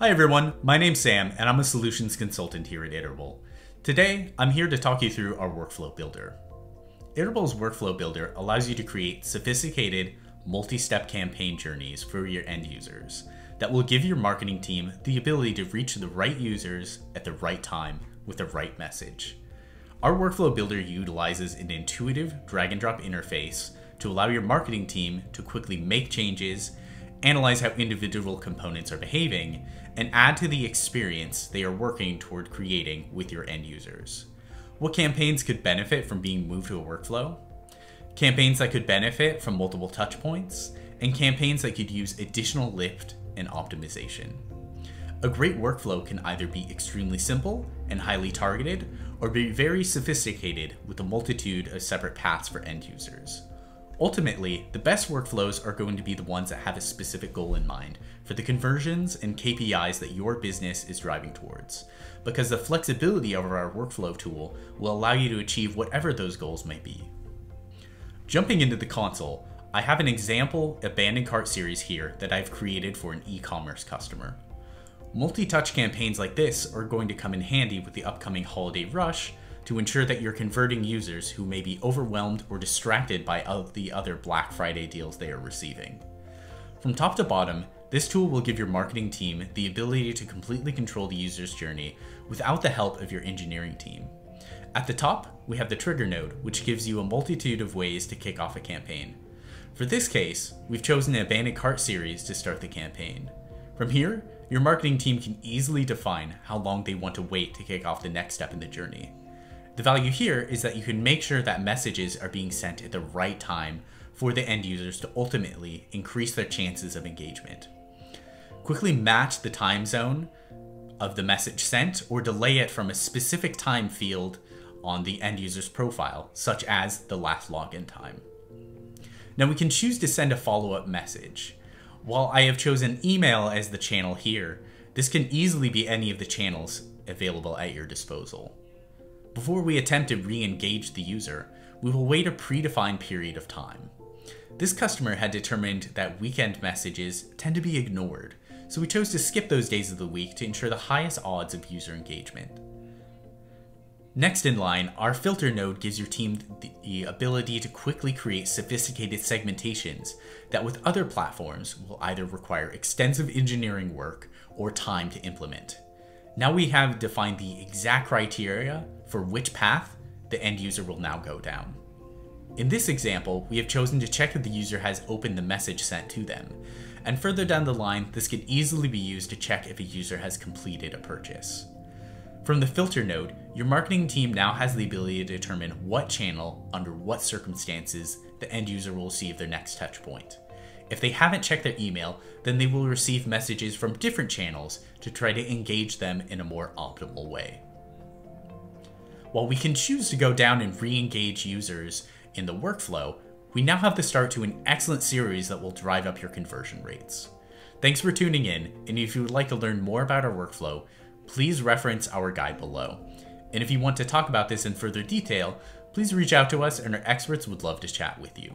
Hi everyone, my name's Sam and I'm a solutions consultant here at Iterable. Today, I'm here to talk you through our workflow builder. Iterable's workflow builder allows you to create sophisticated, multi-step campaign journeys for your end users that will give your marketing team the ability to reach the right users at the right time with the right message. Our workflow builder utilizes an intuitive drag and drop interface to allow your marketing team to quickly make changes analyze how individual components are behaving, and add to the experience they are working toward creating with your end users. What campaigns could benefit from being moved to a workflow? Campaigns that could benefit from multiple touchpoints, and campaigns that could use additional lift and optimization. A great workflow can either be extremely simple and highly targeted, or be very sophisticated with a multitude of separate paths for end users. Ultimately, the best workflows are going to be the ones that have a specific goal in mind for the conversions and KPIs that your business is driving towards, because the flexibility of our workflow tool will allow you to achieve whatever those goals might be. Jumping into the console, I have an example abandoned cart series here that I've created for an e-commerce customer. Multi-touch campaigns like this are going to come in handy with the upcoming holiday rush to ensure that you're converting users who may be overwhelmed or distracted by the other Black Friday deals they are receiving. From top to bottom, this tool will give your marketing team the ability to completely control the user's journey without the help of your engineering team. At the top, we have the trigger node, which gives you a multitude of ways to kick off a campaign. For this case, we've chosen the Abandoned Cart series to start the campaign. From here, your marketing team can easily define how long they want to wait to kick off the next step in the journey. The value here is that you can make sure that messages are being sent at the right time for the end users to ultimately increase their chances of engagement. Quickly match the time zone of the message sent or delay it from a specific time field on the end user's profile, such as the last login time. Now we can choose to send a follow-up message. While I have chosen email as the channel here, this can easily be any of the channels available at your disposal. Before we attempt to re-engage the user, we will wait a predefined period of time. This customer had determined that weekend messages tend to be ignored, so we chose to skip those days of the week to ensure the highest odds of user engagement. Next in line, our filter node gives your team the ability to quickly create sophisticated segmentations that with other platforms will either require extensive engineering work or time to implement. Now we have defined the exact criteria for which path the end user will now go down. In this example, we have chosen to check that the user has opened the message sent to them, and further down the line, this can easily be used to check if a user has completed a purchase. From the filter node, your marketing team now has the ability to determine what channel, under what circumstances, the end user will receive their next touchpoint. If they haven't checked their email, then they will receive messages from different channels to try to engage them in a more optimal way. While we can choose to go down and re-engage users in the workflow, we now have the start to an excellent series that will drive up your conversion rates. Thanks for tuning in, and if you would like to learn more about our workflow, please reference our guide below. And if you want to talk about this in further detail, please reach out to us and our experts would love to chat with you.